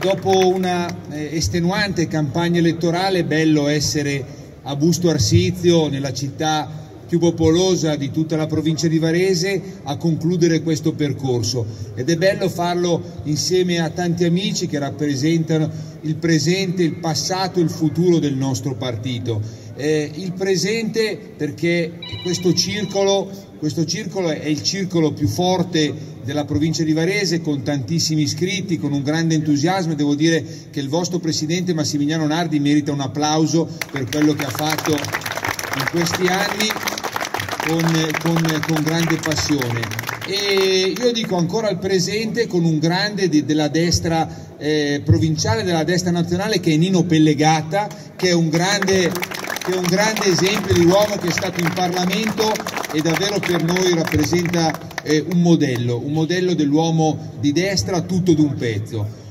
Dopo una eh, estenuante campagna elettorale è bello essere a Busto Arsizio, nella città più popolosa di tutta la provincia di Varese, a concludere questo percorso. Ed è bello farlo insieme a tanti amici che rappresentano il presente, il passato e il futuro del nostro partito. Eh, il presente perché questo circolo, questo circolo è il circolo più forte della provincia di Varese con tantissimi iscritti, con un grande entusiasmo e devo dire che il vostro presidente Massimiliano Nardi merita un applauso per quello che ha fatto in questi anni con, con, con grande passione. E io dico ancora al presente con un grande di, della destra eh, provinciale, della destra nazionale che è Nino Pellegata, che è un grande che è un grande esempio di uomo che è stato in Parlamento e davvero per noi rappresenta eh, un modello, un modello dell'uomo di destra tutto d'un pezzo.